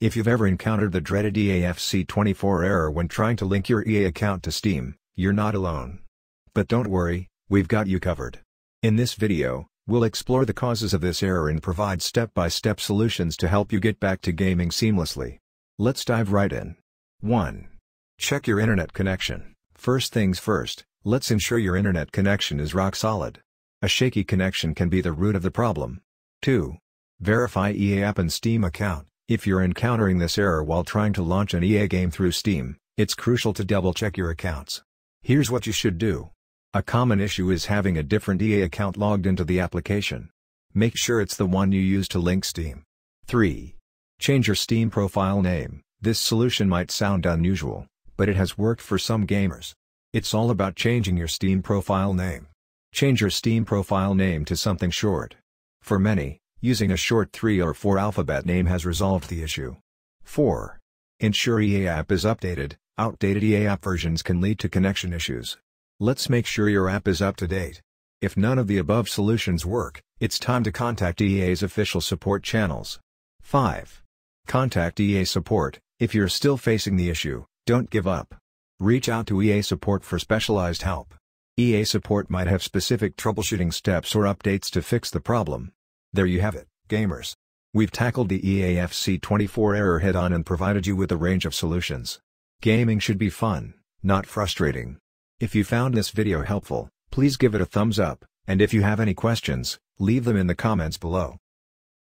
If you've ever encountered the dreaded EAFC24 error when trying to link your EA account to Steam, you're not alone. But don't worry, we've got you covered. In this video, we'll explore the causes of this error and provide step-by-step -step solutions to help you get back to gaming seamlessly. Let's dive right in. 1. Check your internet connection. First things first, let's ensure your internet connection is rock solid. A shaky connection can be the root of the problem. 2. Verify EA app and Steam account. If you're encountering this error while trying to launch an EA game through Steam, it's crucial to double-check your accounts. Here's what you should do. A common issue is having a different EA account logged into the application. Make sure it's the one you use to link Steam. 3. Change your Steam profile name. This solution might sound unusual, but it has worked for some gamers. It's all about changing your Steam profile name. Change your Steam profile name to something short. For many, using a short 3 or 4 alphabet name has resolved the issue. 4. Ensure EA app is updated. Outdated EA app versions can lead to connection issues. Let's make sure your app is up to date. If none of the above solutions work, it's time to contact EA's official support channels. 5. Contact EA support. If you're still facing the issue, don't give up. Reach out to EA support for specialized help. EA support might have specific troubleshooting steps or updates to fix the problem. There you have it, gamers. We've tackled the EAFC24 error head-on and provided you with a range of solutions. Gaming should be fun, not frustrating. If you found this video helpful, please give it a thumbs up, and if you have any questions, leave them in the comments below.